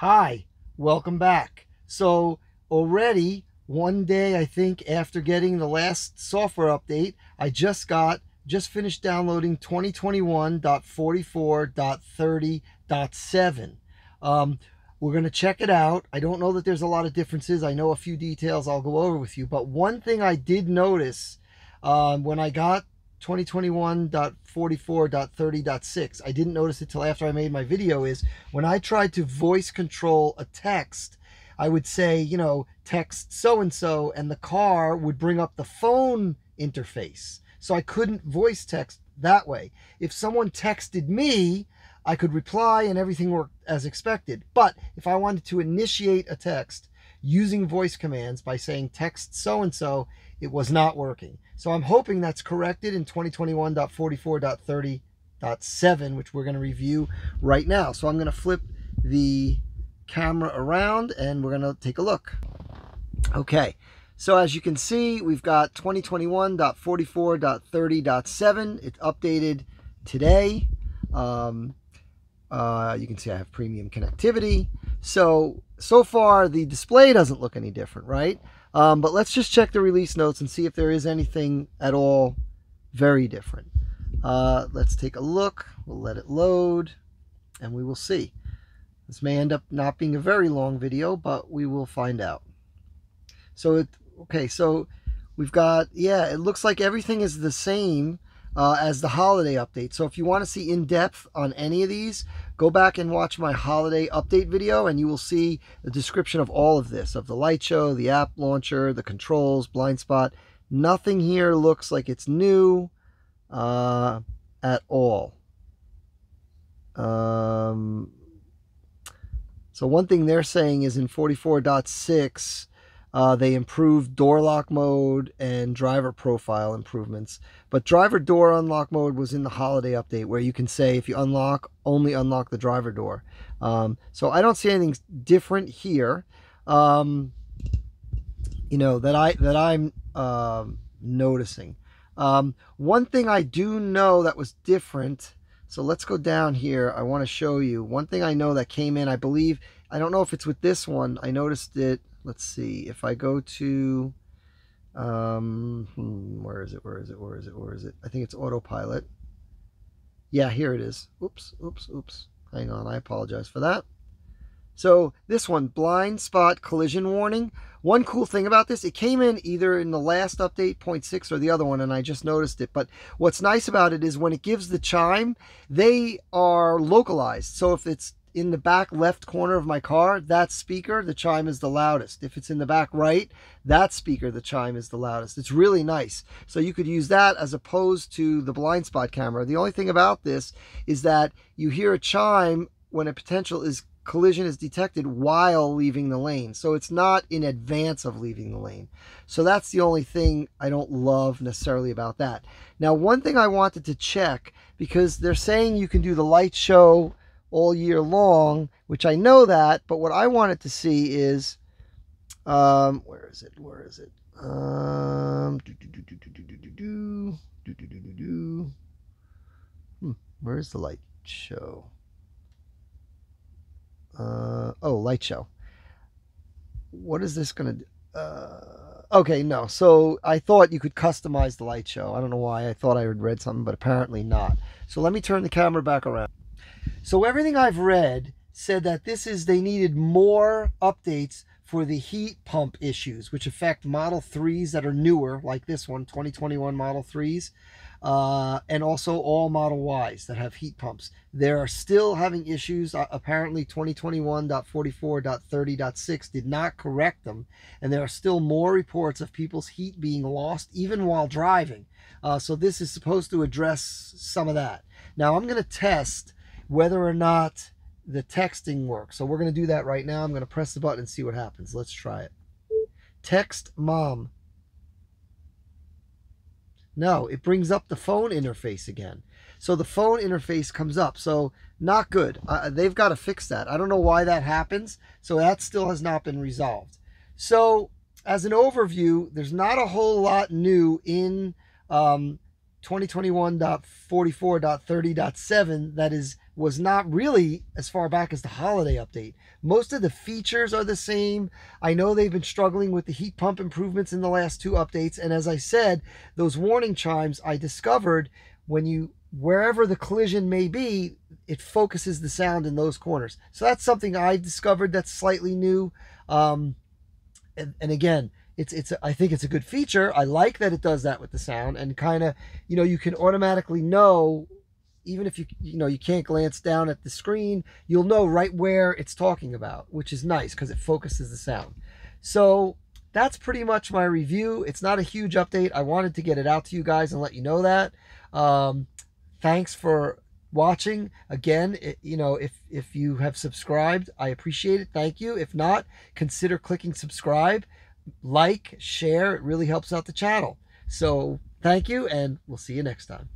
Hi, welcome back. So already one day, I think after getting the last software update, I just got, just finished downloading 2021.44.30.7. Um, we're going to check it out. I don't know that there's a lot of differences. I know a few details I'll go over with you. But one thing I did notice um, when I got 2021.44.30.6. I didn't notice it till after I made my video is when I tried to voice control a text, I would say, you know, text so-and-so and the car would bring up the phone interface. So I couldn't voice text that way. If someone texted me, I could reply and everything worked as expected. But if I wanted to initiate a text using voice commands by saying text so-and-so, it was not working. So I'm hoping that's corrected in 2021.44.30.7, which we're going to review right now. So I'm going to flip the camera around and we're going to take a look. Okay. So as you can see, we've got 2021.44.30.7. It's updated today. Um, uh, you can see I have premium connectivity. So, so far the display doesn't look any different, right? Um, but let's just check the release notes and see if there is anything at all very different. Uh, let's take a look. We'll let it load and we will see. This may end up not being a very long video, but we will find out. So, it, okay, so we've got, yeah, it looks like everything is the same uh, as the holiday update. So if you want to see in depth on any of these, go back and watch my holiday update video and you will see the description of all of this, of the light show, the app launcher, the controls, blind spot. Nothing here looks like it's new uh, at all. Um, so one thing they're saying is in 44.6, uh, they improved door lock mode and driver profile improvements. But driver door unlock mode was in the holiday update where you can say if you unlock, only unlock the driver door. Um, so I don't see anything different here. Um, you know that I that I'm uh, noticing. Um, one thing I do know that was different. So let's go down here. I want to show you one thing I know that came in. I believe I don't know if it's with this one. I noticed it let's see if I go to um, hmm, where is it where is it where is it where is it? I think it's autopilot. Yeah here it is. Oops oops oops. Hang on I apologize for that. So this one blind spot collision warning. One cool thing about this it came in either in the last update 0.6 or the other one and I just noticed it. But what's nice about it is when it gives the chime they are localized. So if it's in the back left corner of my car, that speaker, the chime is the loudest. If it's in the back right, that speaker, the chime is the loudest. It's really nice. So you could use that as opposed to the blind spot camera. The only thing about this is that you hear a chime when a potential is collision is detected while leaving the lane. So it's not in advance of leaving the lane. So that's the only thing I don't love necessarily about that. Now, one thing I wanted to check because they're saying you can do the light show all year long, which I know that, but what I wanted to see is, um, where is it? Where is it? Um, do, do, do, do, do, do, do, do, do, do, do, do, do. Hmm, where is the light show? Uh, oh, light show. What is this going to uh, okay, no. So I thought you could customize the light show. I don't know why. I thought I had read something, but apparently not. So let me turn the camera back around. So everything I've read said that this is they needed more updates for the heat pump issues, which affect Model 3s that are newer, like this one, 2021 Model 3s, uh, and also all Model Ys that have heat pumps. They're still having issues. Uh, apparently 2021.44.30.6 did not correct them, and there are still more reports of people's heat being lost even while driving. Uh, so this is supposed to address some of that. Now I'm going to test whether or not the texting works. So we're going to do that right now. I'm going to press the button and see what happens. Let's try it. Text mom. No, it brings up the phone interface again. So the phone interface comes up. So not good. Uh, they've got to fix that. I don't know why that happens. So that still has not been resolved. So as an overview, there's not a whole lot new in um, 2021.44.30.7 that is was not really as far back as the holiday update. Most of the features are the same. I know they've been struggling with the heat pump improvements in the last two updates. And as I said, those warning chimes I discovered when you, wherever the collision may be, it focuses the sound in those corners. So that's something I discovered that's slightly new. Um, and, and again, it's it's I think it's a good feature. I like that it does that with the sound and kind of you know you can automatically know even if you you know you can't glance down at the screen, you'll know right where it's talking about, which is nice because it focuses the sound. So that's pretty much my review. It's not a huge update. I wanted to get it out to you guys and let you know that. Um, thanks for watching again it, you know if if you have subscribed i appreciate it thank you if not consider clicking subscribe like share it really helps out the channel so thank you and we'll see you next time